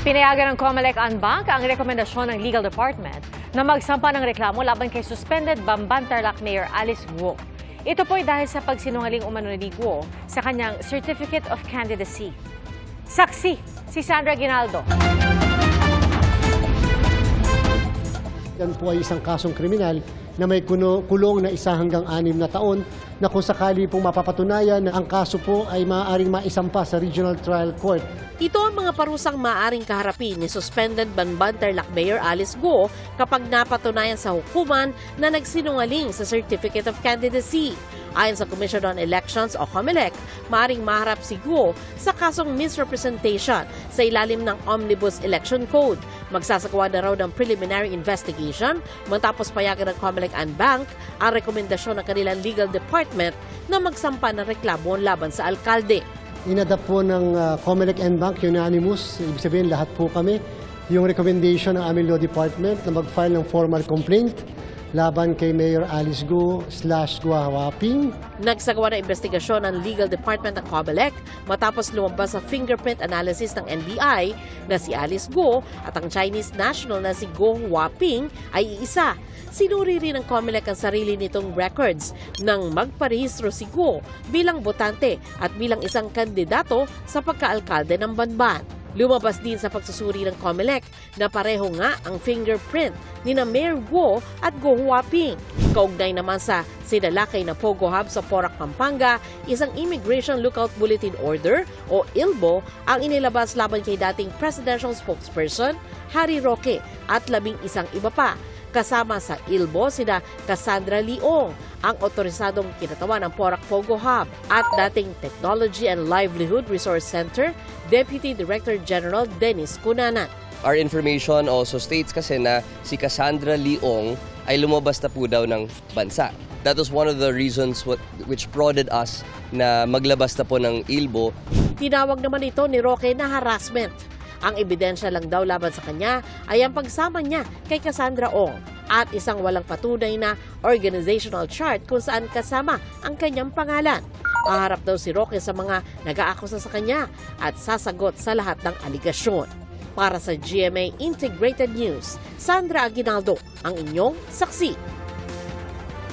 Pinayagan ng COMELEC Unbank ang rekomendasyon ng Legal Department na magsampa ng reklamo laban kay suspended Bamban Tarlac Mayor Alice Guo. Ito po ay dahil sa pagsinungaling umano ni Guo sa kanyang Certificate of Candidacy. Saksi, si Sandra Ginaldo. Yan po ay isang kasong kriminal na may kuno- kulong na isa hanggang anim na taon na kung sakali pong mapapatunayan na ang kaso po ay maaaring maisampa sa Regional Trial Court. Ito ang mga parusang maaring kaharapin ni suspended Banban Tarlac Mayor Alice Go kapag napatunayan sa hukuman na nagsinungaling sa Certificate of Candidacy. Ayon sa Commission on Elections o COMELEC, maaring maharap si Guo sa kasong misrepresentation sa ilalim ng Omnibus Election Code. Magsasagawa na raw ng preliminary investigation matapos payagan ng COMELEC Bank ang rekomendasyon ng kanilang legal department na magsampa ng reklamo laban sa alkalde. Inadapt po ng uh, COMELEC Bank unanimous, ibig sabihin lahat po kami, yung recommendation ng aming law department na mag-file ng formal complaint laban kay Mayor Alice Go slash Guawaping Nagsagawa ng investigasyon ng Legal Department ng COMELEC matapos lumabas sa fingerprint analysis ng NBI na si Alice Go at ang Chinese national na si Go Huaping ay iisa. Sinuri rin ng COMELEC ang sarili nitong records nang magparehistro si Go bilang botante at bilang isang kandidato sa pagkaalkalde ng Banban. Lumabas din sa pagsusuri ng COMELEC na pareho nga ang fingerprint ni na Mayor Guo at Go Huaping. Kaugnay naman sa sinalakay na Pogo Hub sa Porac, Pampanga, isang Immigration Lookout Bulletin Order o ILBO ang inilabas laban kay dating presidential spokesperson Harry Roque at labing isang iba pa. Kasama sa ILBO sina Cassandra Leong, ang otorisadong kinatawan ng Porac Pogo Hub at dating Technology and Livelihood Resource Center Deputy Director General Dennis Cunanan. Our information also states kasi na si Cassandra Leong ay lumabas na po daw ng bansa. That was one of the reasons what, which prodded us na maglabas na po ng ILBO Tinawag naman ito ni Roque na harassment. Ang ebidensya lang daw laban sa kanya ay ang pagsama niya kay Cassandra Ong at isang walang patunay na organizational chart kung saan kasama ang kanyang pangalan. Maharap daw si Roque sa mga nag-aakusa sa kanya at sasagot sa lahat ng aligasyon. Para sa GMA Integrated News, Sandra Aguinaldo, ang inyong saksi.